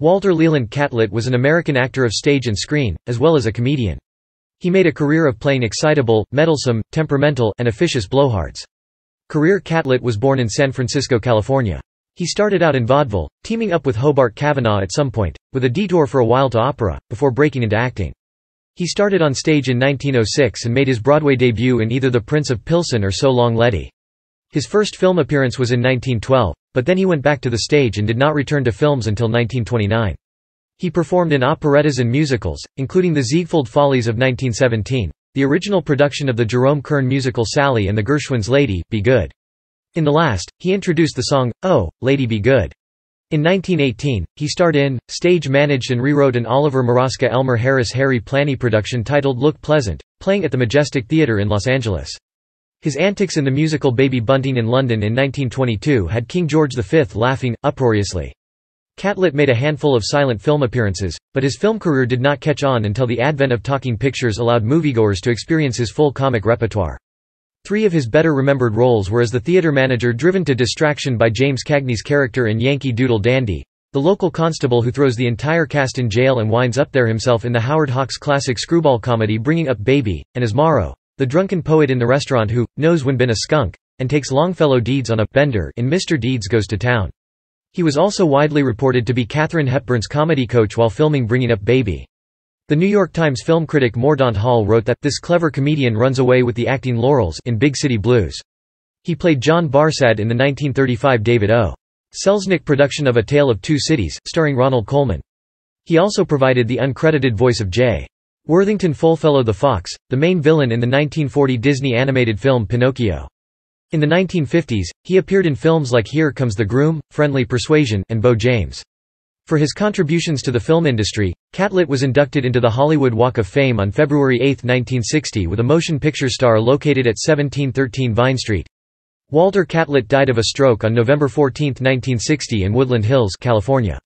Walter Leland Catlett was an American actor of stage and screen, as well as a comedian. He made a career of playing excitable, meddlesome, temperamental, and officious blowhards. Career Catlett was born in San Francisco, California. He started out in vaudeville, teaming up with Hobart Cavanaugh at some point, with a detour for a while to opera, before breaking into acting. He started on stage in 1906 and made his Broadway debut in either The Prince of Pilsen or So Long Letty. His first film appearance was in 1912, but then he went back to the stage and did not return to films until 1929. He performed in operettas and musicals, including the Ziegfeld Follies of 1917, the original production of the Jerome Kern musical Sally and the Gershwin's Lady, Be Good. In the last, he introduced the song, Oh, Lady Be Good. In 1918, he starred in, stage-managed and rewrote an Oliver Morosco Elmer Harris Harry Plani production titled Look Pleasant, playing at the Majestic Theatre in Los Angeles. His antics in the musical Baby Bunting in London in 1922 had King George V laughing, uproariously. Catlett made a handful of silent film appearances, but his film career did not catch on until the advent of talking pictures allowed moviegoers to experience his full comic repertoire. Three of his better-remembered roles were as the theater manager driven to distraction by James Cagney's character in Yankee Doodle Dandy, the local constable who throws the entire cast in jail and winds up there himself in the Howard Hawks classic screwball comedy Bringing Up Baby, and as Morrow, the drunken poet in the restaurant who, knows when been a skunk, and takes Longfellow Deeds on a bender in Mr. Deeds Goes to Town. He was also widely reported to be Katharine Hepburn's comedy coach while filming Bringing Up Baby. The New York Times film critic Mordaunt Hall wrote that this clever comedian runs away with the acting laurels in Big City Blues. He played John Barsad in the 1935 David O. Selznick production of A Tale of Two Cities, starring Ronald Colman. He also provided the uncredited voice of J. Worthington Foulfellow the Fox, the main villain in the 1940 Disney animated film Pinocchio. In the 1950s, he appeared in films like Here Comes the Groom, Friendly Persuasion, and Beau James. For his contributions to the film industry, Catlett was inducted into the Hollywood Walk of Fame on February 8, 1960 with a motion picture star located at 1713 Vine Street. Walter Catlett died of a stroke on November 14, 1960 in Woodland Hills, California.